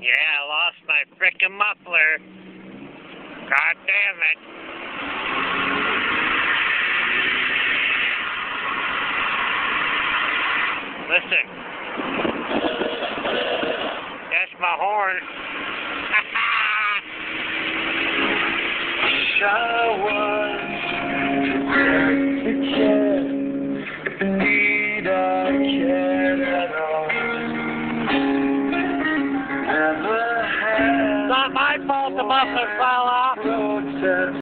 Yeah, I lost my frickin' muffler. God damn it. Listen. That's my horn. Showers, not my fault the buses fell off.